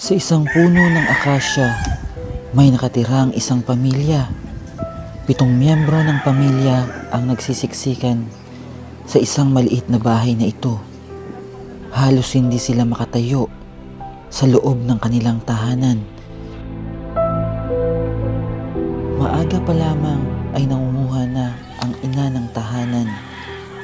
Sa isang puno ng akasya, may nakatirang isang pamilya. Pitong miyembro ng pamilya ang nagsisiksikan sa isang maliit na bahay na ito. Halos hindi sila makatayo sa loob ng kanilang tahanan. Maaga pa lamang ay nangunguha na ang ina ng tahanan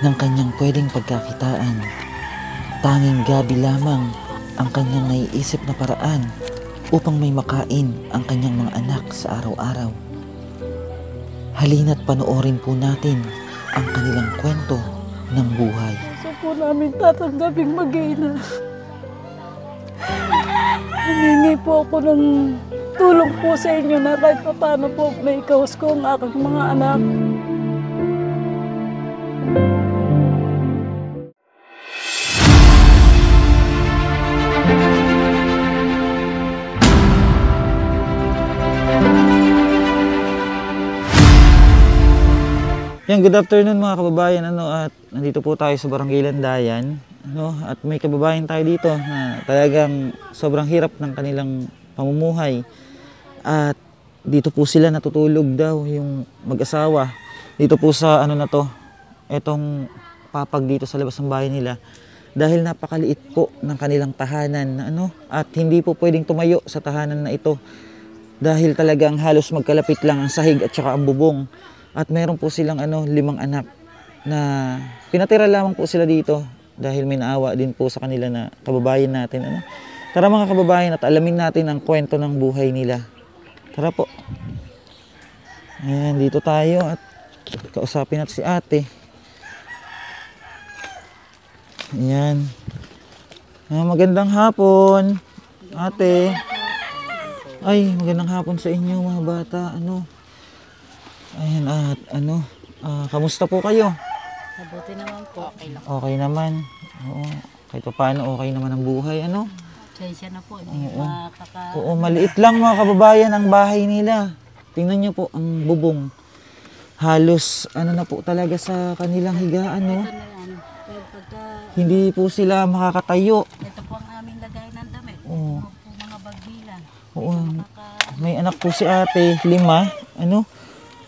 ng kanyang pwedeng pagkakitaan. Tanging gabi lamang ang kanyang naiisip na paraan upang may makain ang kanyang mga anak sa araw-araw. Halina't panoorin po natin ang kanilang kwento ng buhay. Gusto po namin tatanggaping mag-ina. Humingi po ako ng tulong po sa inyo na kahit pa paano po may kaus ko ang aking mga anak. Yan, good afternoon mga kababayan. Ano, at nandito po tayo sa Barangay Landayan. Ano, at may kababayan tayo dito na talagang sobrang hirap ng kanilang pamumuhay. At dito po sila natutulog daw yung mag-asawa. Dito po sa ano na to, etong papag dito sa labas ng bahay nila. Dahil napakaliit po ng kanilang tahanan na ano, at hindi po pwedeng tumayo sa tahanan na ito. Dahil talagang halos magkalapit lang ang sahig at saka ang bubong. At meron po silang ano, limang anak na pinatira lamang po sila dito dahil may naawa din po sa kanila na kababayan natin. Ano? Tara mga kababayan at alamin natin ang kwento ng buhay nila. Tara po. Ayan, dito tayo at kausapin natin si ate. Ayan. Ah, magandang hapon, ate. Ay, magandang hapon sa inyo mga bata. Ano? Ayan, at ano, ah, kamusta po kayo? Mabuti naman po. Okay lang. Okay naman. Oo, kahit pa paano okay naman ang buhay, ano? Sensya na po. Hindi Oo. makaka... Oo, maliit lang mga kababayan ang bahay nila. Tingnan niyo po ang bubong. Halos ano na po talaga sa kanilang higaan, no? Ito na yan. Pero pagka... Hindi po sila makakatayo. Ito po ang aming lagay ng damit. Oo. Ito po mga bagbilan. Oo, Maka... may anak po si ate, lima, ano?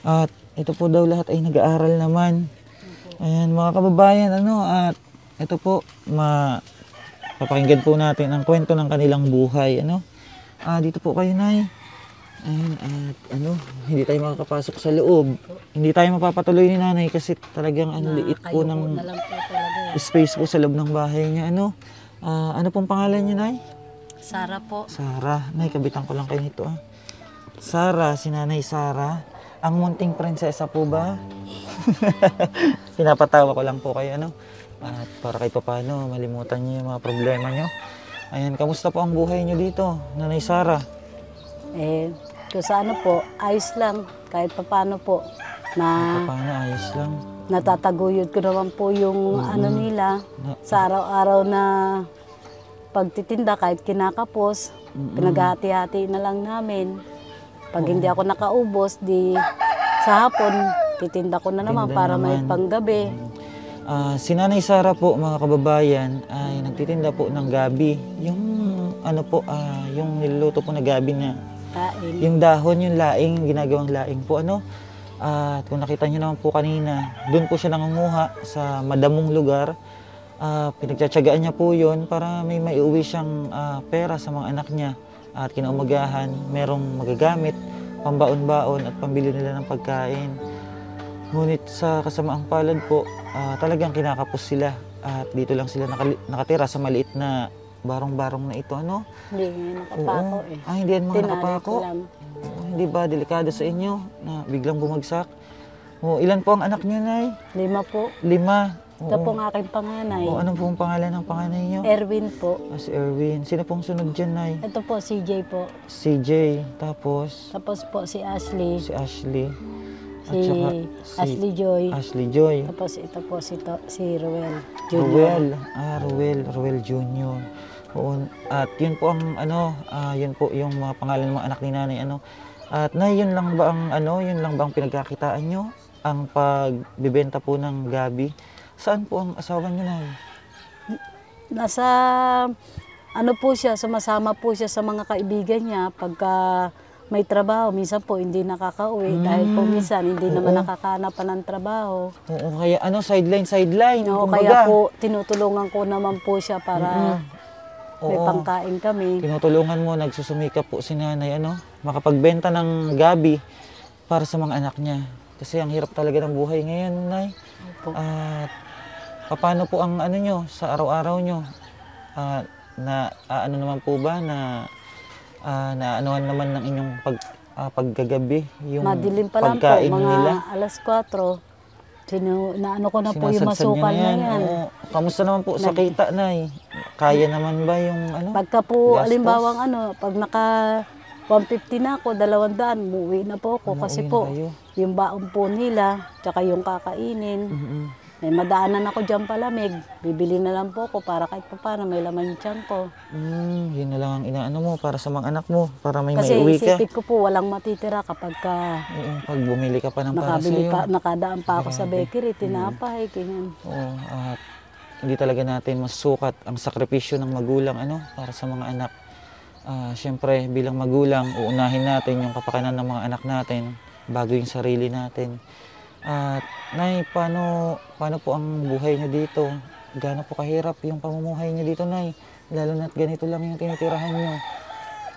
At ito po daw lahat ay nag-aaral naman. Ayan, mga kababayan, ano, at ito po, ma papakinggan po natin ang kwento ng kanilang buhay, ano? Ah, dito po kayo, Nay. Ayan, at ano, hindi tayo makakapasok sa loob. Hindi tayo mapapatuloy ni Nanay kasi talagang ang liit po ng talaga. space po sa loob ng bahay niya, ano? Ah, ano pong pangalan niya, Nay? Sara po. Sara. Nay, kabitan ko lang kayo nito ah. Sara, si Nanay Sara. Ang munting prinsesa po ba? Pinapatawa ko lang po kayo, ano? At para kahit pa paano, malimutan niyo yung mga problema niyo. Ayan, kamusta po ang buhay niyo dito, Nanay Sara? Eh, kung sa ano po, ayos lang. Kahit pa paano po. Na Paano, ayos lang. natataguyod ko naman po yung ano nila. Na, Sa araw-araw na pagtitinda kahit kinakapos, pinaghati-hati na lang namin. Pag hindi ako nakaubos, di sa hapon, titinda ko na naman Tinda para may naman. panggabi. Ah, si Nanay Sara po, mga kababayan, ay nagtitinda po ng gabi. Yung ano po, ah, yung niluluto po na gabi na Kain. Yung dahon, yung laing, ginagawang laing po, ano? At kung nakita niyo naman po kanina, doon po siya nangunguha sa madamong lugar. Ah, pinagtsatsagaan niya po yun para may maiuwi siyang ah, pera sa mga anak niya. At kinaumagahan, merong magagamit, pambaon-baon at pambili nila ng pagkain. Ngunit sa kasamaang palad po, ah, talagang kinakapos sila. At dito lang sila nakatira sa maliit na barong-barong na ito, ano? Hindi nga nakapako Oo. eh. Ah, hindi yan mga Tinanay nakapako. Oo, hindi ba delikado sa inyo na biglang bumagsak? O, ilan po ang anak niyo, Nay? Lima po. Lima. Ito Oo. po ang aking panganay. O, anong pong pangalan ng panganay niyo? Erwin po. Ah, si Erwin. Sino pong sunod dyan, Nay? Ito po CJ po. CJ. Tapos, Tapos po si Ashley. si Ashley. At Si saka si Ashley Joy. Ashley Joy. Tapos ito po si, to, si Ruel Jr. Ruel. Ah, Ruel. Ruel Jr. Oo. At yun po ang ano, ah, yun po yung mga pangalan ng mga anak ni nanay. Ano. At na yun lang ba ang ano, yun lang ba ang pinagkakitaan nyo? Ang pagbibenta po ng gabi. Saan po ang asawa nyo na? Nasa ano po siya, sumasama po siya sa mga kaibigan niya pagka may trabaho. Minsan po hindi nakakauwi dahil po minsan hindi naman nakakahanap pa ng trabaho. Oo, kaya ano, sideline, sideline. No, kumbaga. kaya po tinutulungan ko naman po siya para may Oo. pangkain kami. Tinutulungan mo, nagsusumikap po si nanay, ano, makapagbenta ng gabi para sa mga anak niya. Kasi ang hirap talaga ng buhay ngayon, nay. Opo. At paano po ang ano nyo sa araw-araw nyo? Ah, na ah, ano naman po ba na ah, na anuhan naman ng inyong pag ah, paggagabi yung Madilim pa lang po, pagkain mga nila? alas 4. Sino, na ano ko na po yung Sinasadsad nyo masukal na yan. Oo. Kamusta naman po sa kita, nay? Kaya naman ba yung ano? Pagka po, Gastos? alimbawang ano, pag naka 150 na ako, 200, muwi na po ako. Kasi Umuwi na po, kayo. yung baon po nila, tsaka yung kakainin. Mm-mm. May madaanan ako dyan palamig. Bibili na lang po ako para kahit pa paano may laman yung tiyan ko. Mm, yun na lang ang inaano mo para sa mga anak mo, para may Kasi maiuwi ka. isipin ko po, walang matitira kapag ka Oo, pag bumili ka pa ng para sa'yo. pa, nakadaan pa ako sa Grabe. bakery, tinapay, ganyan. Oo, at hindi talaga natin masukat ang sakripisyo ng magulang ano para sa mga anak. Ah, Siyempre, bilang magulang, uunahin natin yung kapakanan ng mga anak natin bago yung sarili natin. At, Nay, paano, paano po ang buhay nyo dito? Gaano po kahirap yung pamumuhay nyo dito, Nay? Lalo na't ganito lang yung tinitirahan nyo.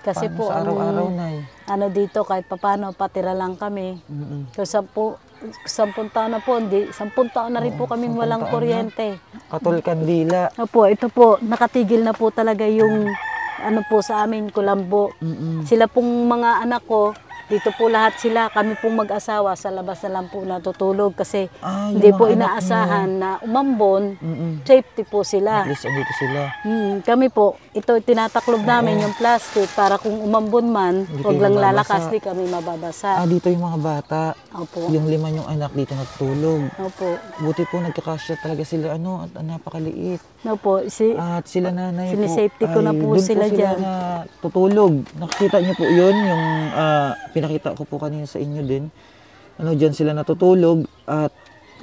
Kasi Paano po, sa araw-araw, Nay? ano dito, kahit papano, patira lang kami. Mm-mm. So, sampu, sampung taon na po, hindi, sampung taon na rin po Oo, kaming sampung walang taon na. kuryente. Katul Kandila. Opo, ito po, nakatigil na po talaga yung, ano po sa amin, kulambo. Mm-mm. Sila pong mga anak ko, dito po lahat sila, kami pong mag-asawa, sa labas na lang po natutulog kasi Ah, hindi po inaasahan na umambon. Mm-mm. safety po sila. At least andito sila. Hmm, kami po, ito tinataklob namin yung plastic para kung umambon man, Hindi wag kayo lang mababasa. lalakas, di kami mababasa. Ah, dito yung mga bata. Opo. Yung lima yung anak dito natutulog. Opo. Buti po nagkakasya talaga sila ano at napakaliit. Opo, si At sila nanay Sinisafety po ko na po sila dyan. na tutulog. Nakikita niyo po yun, yung ah, pinakita ko po kanina sa inyo din. Ano dyan sila natutulog at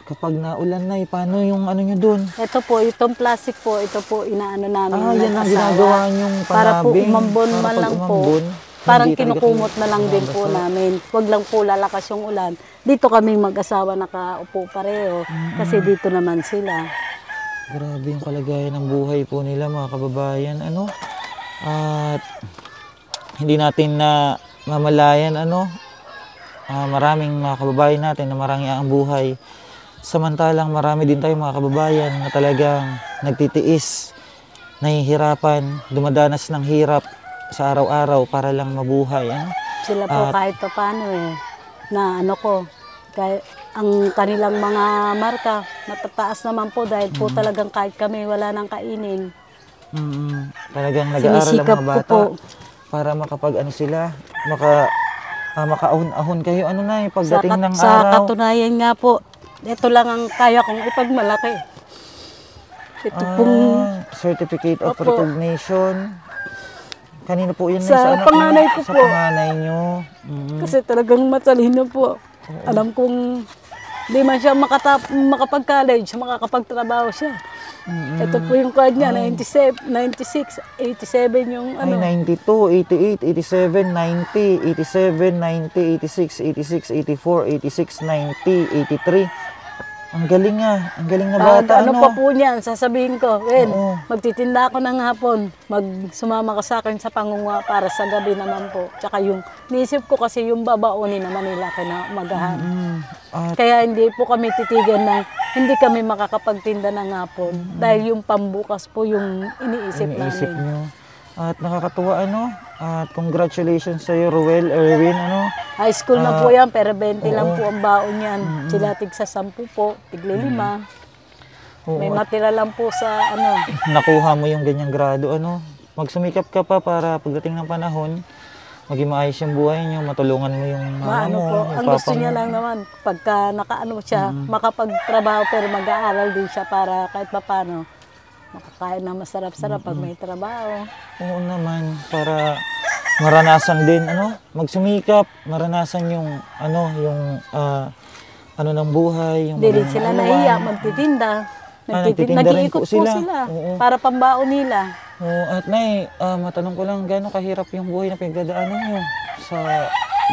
kapag naulan na, paano yung ano nyo doon? ito po, itong plastic po, ito po inaano namin. Ah, yan ang ginagawa niyong Para po panabing. umambon Para man lang po. umambon, Parang hindi talaga kinukumot na lang din po namin. Wag lang po lalakas yung ulan. Dito kaming mag-asawa nakaupo pareho. Kasi dito naman sila. Grabe yung kalagayan ng buhay po nila mga kababayan. Ano? At hindi natin na mamalayan ano ah, maraming mga kababayan natin na marami ang buhay. Samantalang marami din tayong mga kababayan na talagang nagtitiis, nahihirapan, dumadanas ng hirap sa araw-araw para lang mabuhay. Ano? Sila po At- kahit pa paano eh. Na ano ko, kahit ang kanilang mga marka, matataas naman po dahil po talagang kahit kami wala nang kainin. Mm, talagang nag-aaral ang Sinisikap mga ko bata po. para makapag ano sila, maka ah, makaahon-ahon kayo ano na Sa, pagdating kat- ng sa araw. katunayan nga po, ito lang ang kaya kong ipagmalaki. Ito pong Ah, certificate of Opo. recognition. Kanino po yun? Sa anak panganay niyo? ko sa po. panganay nyo. Mm. Kasi talagang matalino po. Alam kong di man siya makatap, makapag-college, makakapagtrabaho siya. Mm-mm. Ito po yung card niya, 97, 96, 87 yung Ay, ano. 92, 88, 87, 90, 87, 90, 86, 86, 84, 86, 90, 83. Ang galing nga. Ang galing na Pag bata. ano pa po niyan, sasabihin ko, Wen, Oo. magtitinda ako ng hapon, mag sumama ka sa akin sa pangunga para sa gabi naman po. Tsaka yung, niisip ko kasi yung babaonin naman nila kina magahan. Mm. At Kaya hindi po kami titigan ng, hindi kami makakapagtinda ng hapon. Dahil yung pambukas po yung iniisip, iniisip namin. nyo. At nakakatuwa ano. At congratulations sa iyo, Ruel, Erwin, ano. High school na po yan, pero 20 lang Ah, oo. po ang baon yan. Sila tig sa 10 po, tigli lima. Oo, May matira lang po sa ano. nakuha mo yung ganyang grado, ano. Magsumikap ka pa para pagdating ng panahon, maging maayos yung buhay nyo, matulungan mo yung mama Maano mo, po, yung ang papa gusto niya mo. lang naman, pagka nakaano siya, makapagtrabaho pero mag-aaral din siya para kahit papano, makakain na masarap-sarap pag may trabaho. Oo naman, para maranasan din, ano, magsumikap, maranasan yung, ano, yung, ah, ano ng buhay, yung Hindi rin sila nahiya magtitinda. Ah, Nagtitin- nagtitinda rin Nag-iikot po po sila. sila, Oo. para pambaon nila. Oo, at Nay, ah, matanong ko lang, gaano kahirap yung buhay na pinagdadaanan nyo sa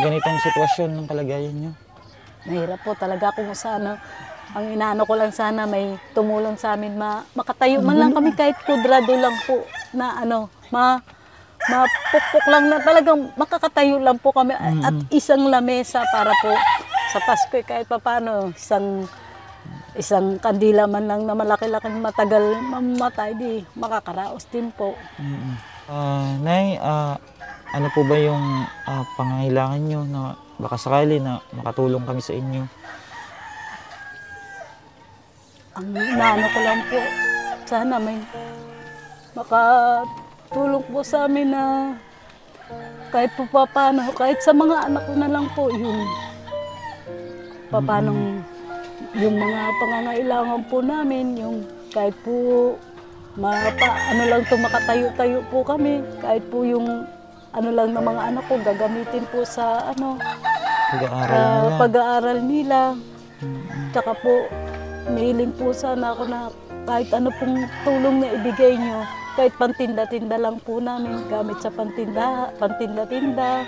ganitong sitwasyon ng kalagayan nyo? Mahirap po talaga kung sana. Ang inaano ko lang sana may tumulong sa amin. Ma, makatayo man lang kami kahit kudrado lang po na ano, ma, mapukpok lang na talagang makakatayo lang po kami at isang lamesa para po sa Pasko eh, kahit papano isang isang kandila man lang na malaki-laking matagal mamatay di makakaraos din po. Mm-mm. Ah, Nay, ah, ano po ba yung ah, pangangailangan nyo na baka sakali na makatulong kami sa inyo? Ang inaano ko lang po, sana may makatulong po sa amin na kahit po pa paano, kahit sa mga anak ko na lang po yung papanong yung mga pangangailangan po namin, yung kahit po mapa, ano lang to makatayo-tayo po kami, kahit po yung ano lang ng mga anak ko gagamitin po sa ano Pag-aaral ah, nila? pag-aaral nila. Tsaka po, mailing po sana ako na kahit ano pong tulong na ibigay nyo, kahit pantinda-tinda lang po namin, gamit sa pantinda, pantinda-tinda.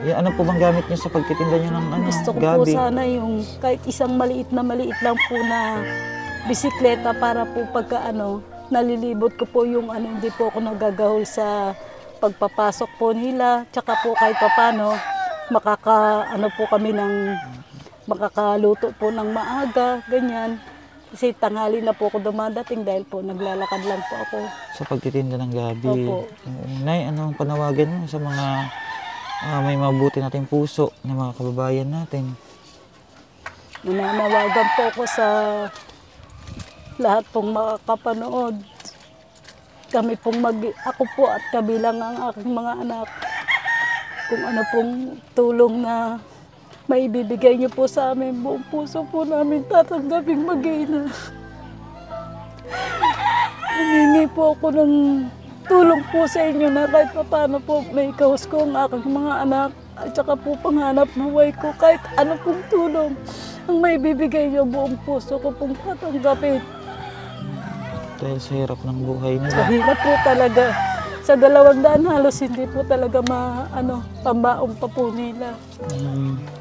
Y- ano po bang gamit nyo sa pagtitinda nyo ng ano, Gusto ko po gabi? sana yung kahit isang maliit na maliit lang po na bisikleta para po pagka ano, nalilibot ko po yung ano, hindi po ako nagagahol sa pagpapasok po nila. Tsaka po kahit papano, makaka, ano po kami ng, makakaluto po ng maaga, ganyan. Kasi tanghali na po ako dumadating dahil po naglalakad lang po ako. Sa pagtitinda ng gabi? Opo. Nay, ano ang panawagan mo sa mga ah, may mabuti nating puso na mga kababayan natin? Nananawagan po ako sa lahat pong makakapanood. Kami pong mag, ako po at kabilang ang aking mga anak. Kung ano pong tulong na maibibigay niyo po sa amin, buong puso po namin tatanggaping mag-ina. Humingi po ako ng tulong po sa inyo na kahit pa paano po may kaus ko ang aking mga anak at saka po panghanap buhay ko kahit ano pong tulong ang may bibigay niyo buong puso ko pong tatanggapin. Dahil sa hirap ng buhay nila. Mahirap po talaga. Sa dalawang daan halos hindi po talaga ma, ano, pambaong pa po nila. Mm.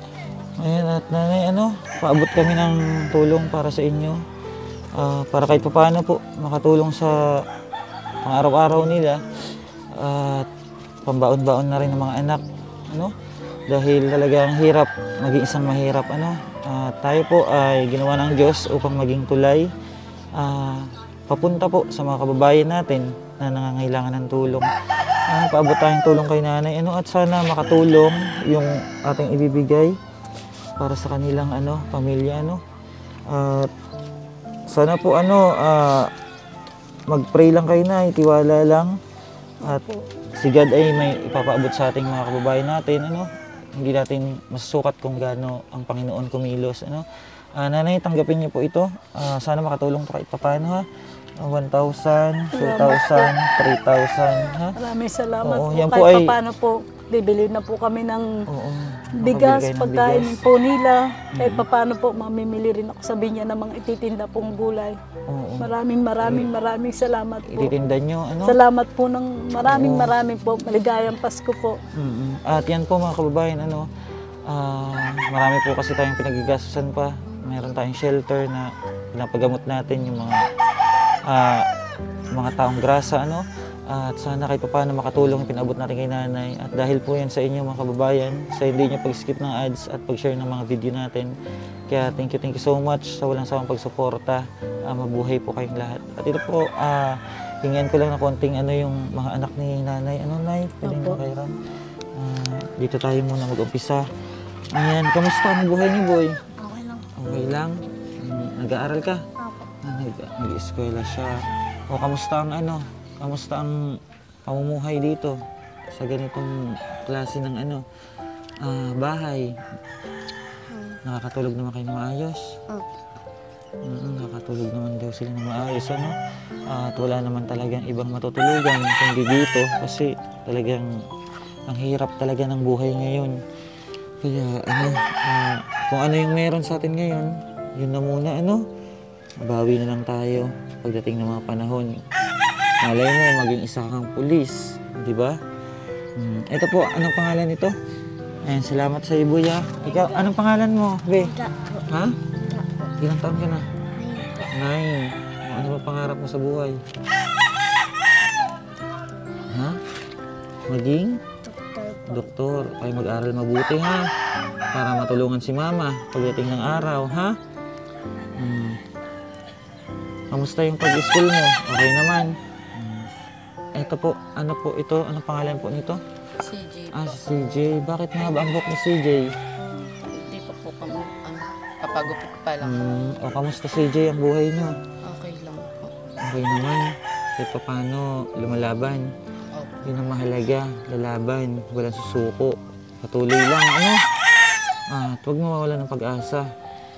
Ayan at nanay, ano, paabot kami ng tulong para sa inyo. Ah, para kahit paano po makatulong sa pang araw-araw nila at pambaon-baon na rin ng mga anak, ano? Dahil talagang hirap, maging isang mahirap, ano? Ah, tayo po ay ginawa ng Diyos upang maging tulay. Ah, papunta po sa mga kababayan natin na nangangailangan ng tulong. Ah, paabot tayong tulong kay nanay, ano? At sana makatulong yung ating ibibigay para sa kanilang ano, pamilya ano. At sana po ano ah, mag-pray lang kayo na, tiwala lang. At si God ay may ipapaabot sa ating mga kababayan natin ano. Hindi natin masusukat kung gaano ang Panginoon kumilos ano. Ah, nanay, tanggapin niyo po ito. Ah, sana makatulong to kahit papaano ha. Ah, 1,000, 2,000, 3,000 ha. Maraming salamat Oo, po. kahit po ay- paano po, bibili na po kami ng Oo. Bigas, ng pagkain bigas. po nila. Kahit paano po, mamimili rin ako sa binya ng mga ititinda pong gulay. Oo. Maraming maraming maraming salamat po. Ititinda nyo ano. Salamat po ng maraming Oo. maraming po. Maligayang Pasko po. Mm-mm. At yan po mga kababayan, ano, ah, marami po kasi tayong pinagagastusan pa. Meron tayong shelter na pinapagamot natin yung mga ah, mga taong grasa, ano. At sana kahit paano makatulong pinabot natin kay nanay. At dahil po yan sa inyo mga kababayan, sa hindi nyo pag-skip ng ads at pag-share ng mga video natin. Kaya thank you, thank you so much sa walang sawang pagsuporta. Ah, mabuhay po kayong lahat. At ito po, ah, hingian ko lang na konting ano yung mga anak ni nanay. Ano, nay? Pwede Opo. mo kay Ram? Ah, dito tayo muna mag-umpisa. Ayan, kamusta ang buhay niyo, boy? Okay lang. Okay lang? Nag-aaral ka? Ako. Ah, nag- Nag-eskwela siya. O, kamusta ang ano? Kamusta ang pamumuhay dito? Sa ganitong klase ng ano? ah, bahay. Nakakatulog naman kayo ng maayos? Mm, nakakatulog naman daw sila ng maayos, ano? At wala naman talagang ibang matutulugan kundi dito kasi talagang ang hirap talaga ng buhay ngayon. Kaya ano, ah, kung ano yung meron sa atin ngayon, yun na muna ano. Bawi na lang tayo pagdating ng mga panahon. Malay mo, maging isa kang pulis. Di ba? Hmm. Ito po, anong pangalan nito? Ayan, salamat sa iyo, Buya. Ikaw, anong pangalan mo, Be? Ha? Ilang taon ka na? Nine. Ano ba pangarap mo sa buhay? Ha? Maging? Doktor. Ay mag-aral mabuti ha. Para matulungan si mama pagdating ng araw, ha? Hmm. Kamusta yung pag-school mo? Okay naman. Ito po, ano po ito? Anong pangalan po nito? CJ Ah, si CJ. Bakit mahaba ang buhok ni CJ? Hindi pa po kami, ano, papagupit pa lang. Hmm. O, kamusta CJ ang buhay niyo? Okay lang po. Okay naman. Kahit pa paano, lumalaban. Opo. Yun ang mahalaga. Lalaban. Walang susuko. Patuloy lang. Ano? At huwag mawawalan ng pag-asa.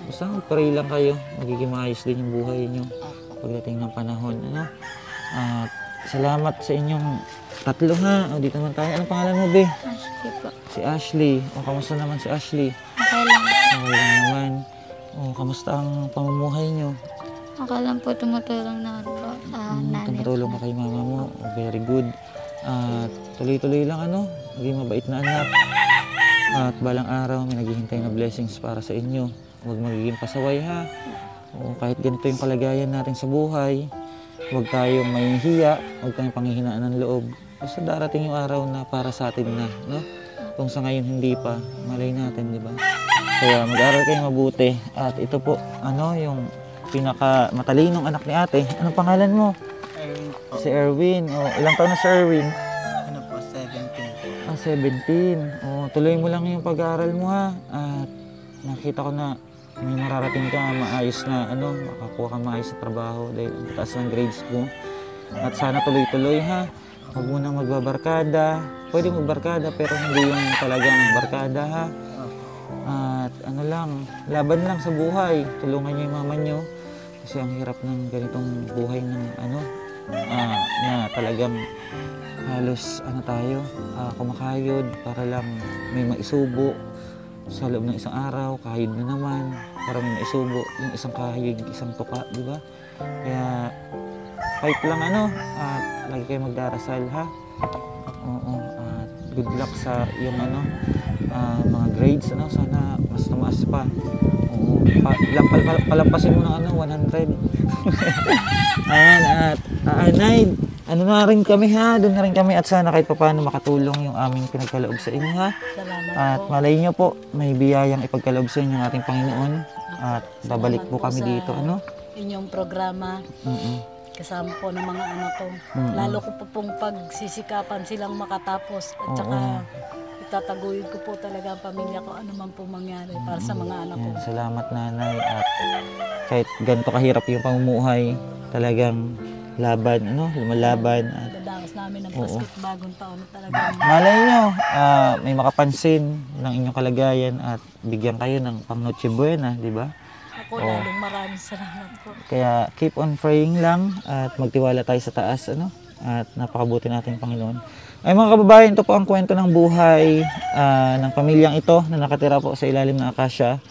Basta magpray lang kayo. Magiging maayos din yung buhay niyo Opo. pagdating ng panahon. Ano? At salamat sa inyong tatlo ha. O, dito naman tayo. Anong pangalan mo, Be? Ashley po. Si Ashley. O, kamusta naman si Ashley? Okay lang. Okay lang naman. O, kamusta ang pamumuhay niyo? Okay lang po tumutulong na po sa Hmm, nanay. tumutulong ka kay mama mo. Oh, very good. At tuloy-tuloy lang ano, maging mabait na anak. At balang araw may naghihintay na blessings para sa inyo. Huwag magiging pasaway ha. O, kahit ganito yung kalagayan natin sa buhay, huwag tayong mahihiya, huwag tayong panghihinaan ng loob. Basta darating yung araw na para sa atin na, no? Kung sa ngayon hindi pa, malay natin, di ba? Kaya mag-aral kayo mabuti. At ito po, ano, yung pinaka matalinong anak ni ate. Anong pangalan mo? Erwin po. Si Erwin. Oh, ilang taon na si Erwin? Ano po, 17 po. Ah, 17. Oh, tuloy mo lang yung pag-aaral mo ha. At nakita ko na may mararating ka maayos na ano, makakuha ka maayos sa trabaho dahil ang taas ng grades mo. At sana tuloy-tuloy ha. Huwag mo nang magbabarkada. Pwede magbarkada pero hindi yung talagang barkada ha. At ano lang, laban lang sa buhay. Tulungan niyo yung mama niyo. Kasi ang hirap ng ganitong buhay ng ano, ah, na talagang halos ano tayo, ah, kumakayod para lang may maisubo sa loob ng isang araw, kahid na naman, para may maisubo yung isang kahig, isang tuka, di ba? Kaya fight lang ano, at lagi kayo magdarasal ha. Oo, at good luck sa yung ano, ah, mga grades ano, sana mas tumaas pa. Pa, lam- pal- pal- palampasin mo ng ano, 100. Ayan, at uh, Nay, ano na rin kami ha, doon na rin kami at sana kahit paano makatulong yung aming pinagkaloob sa inyo ha. Salamat At po. malay nyo po, may biyayang ipagkaloob sa inyo ng ating Panginoon. At babalik po Salamat po kami dito, ano? Inyong programa, Mm-mm. Kasama po ng mga anak ko. Mm-mm. Lalo ko po pong pagsisikapan silang makatapos. At saka itataguyod ko po talaga ang pamilya ko ano man po mangyari para sa mga anak ko. Yan, salamat nanay at kahit ganito kahirap yung pamumuhay, talagang laban, ano, lumalaban at Dadaos namin ng Oo. Paskit bagong taon na talagang malay nyo, ah, may makapansin ng inyong kalagayan at bigyan kayo ng pang Noche Buena, di ba? Ako lalong maraming salamat po. Kaya keep on praying lang at magtiwala tayo sa taas, ano? At napakabuti natin Panginoon. Ay mga kababayan, ito po ang kwento ng buhay ah, ng pamilyang ito na nakatira po sa ilalim ng akasya.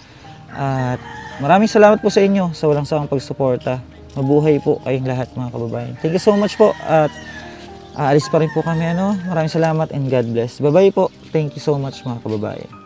At maraming salamat po sa inyo sa walang sawang pagsuporta. Mabuhay po kayong lahat mga kababayan. Thank you so much po at aalis pa rin po kami ano. Maraming salamat and God bless. Bye-bye po. Thank you so much mga kababayan.